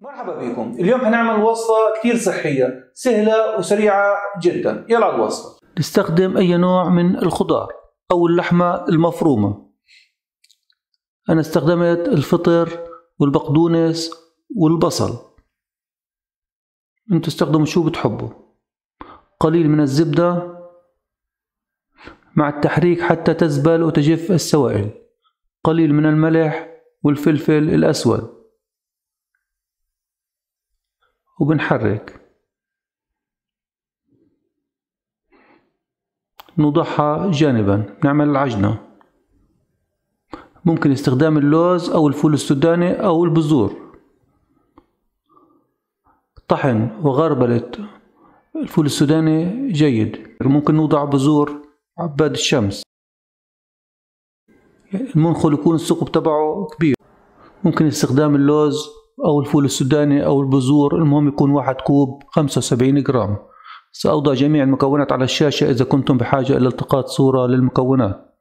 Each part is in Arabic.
مرحبا بكم. اليوم حنعمل وصفة كتير صحية سهلة وسريعة جدا. يلا الوصفة نستخدم أي نوع من الخضار أو اللحمة المفرومة. أنا استخدمت الفطر والبقدونس والبصل. أنتوا استخدموا شو بتحبوا. قليل من الزبدة مع التحريك حتى تزبل وتجف السوائل. قليل من الملح والفلفل الأسود. وبنحرك. نوضعها جانبا نعمل العجنة. ممكن استخدام اللوز أو الفول السوداني أو البذور. طحن وغربلة الفول السوداني جيد. ممكن نوضع بذور عباد الشمس. المنخل يكون الثقب تبعه كبير. ممكن استخدام اللوز أو الفول السوداني أو البذور المهم يكون واحد كوب 75 جرام. سأوضع جميع المكونات على الشاشة إذا كنتم بحاجة إلى التقاط صورة للمكونات.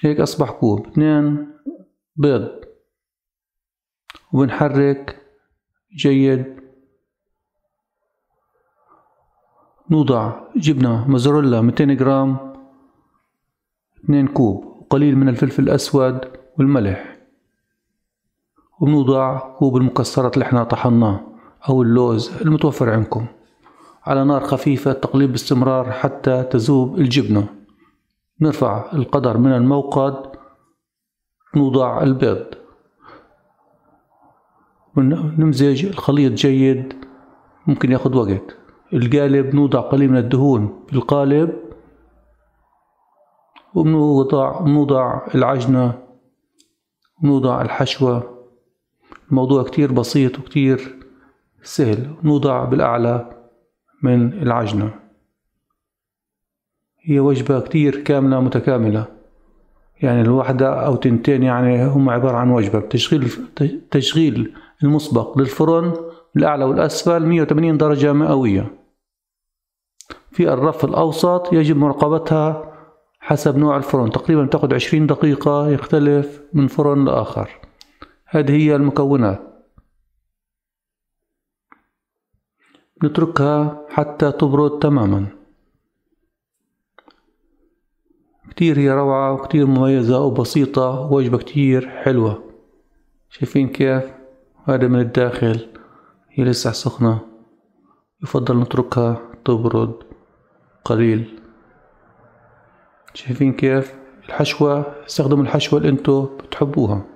هيك أصبح كوب. اثنين بيض. وبنحرك. جيد. نوضع جبنة موزاريلا 200 جرام. 2 كوب. وقليل من الفلفل الأسود والملح. وبنوضع كوب المكسرات اللي إحنا طحناه أو اللوز المتوفر عندكم. على نار خفيفة تقليب باستمرار حتى تذوب الجبنة. نرفع القدر من الموقد نوضع البيض. ونمزج الخليط جيد ممكن ياخد وقت. القالب نوضع قليل من الدهون في القالب وبنوضع نوضع العجنة نوضع الحشوة. الموضوع كتير بسيط وكتير سهل. نوضع بالأعلى من العجنة. هي وجبة كتير كاملة متكاملة. يعني الوحدة أو تنتين يعني هم عبارة عن وجبة. تشغيل تشغيل المسبق للفرن الأعلى والأسفل 180 درجة مئوية. في الرف الأوسط يجب مراقبتها حسب نوع الفرن. تقريبا تأخذ 20 دقيقة يختلف من فرن لآخر. هذه هي المكونات. نتركها حتى تبرد تماما. كتير هي روعة وكتير مميزة وبسيطة وجبة كتير حلوة. شايفين كيف؟ هذا من الداخل. هي لسه سخنة. يفضل نتركها تبرد قليل. شايفين كيف؟ الحشوة استخدموا الحشوة اللي انتو بتحبوها.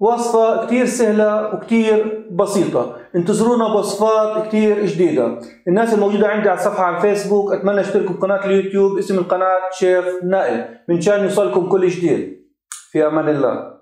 وصفة كتير سهلة وكتير بسيطة. انتظرونا بوصفات كتير جديدة. الناس الموجودة عندي على الصفحة على الفيسبوك أتمنى أشتركوا بقناة اليوتيوب اسم القناة شيف نائل. من شان يوصلكم كل جديد. في أمان الله.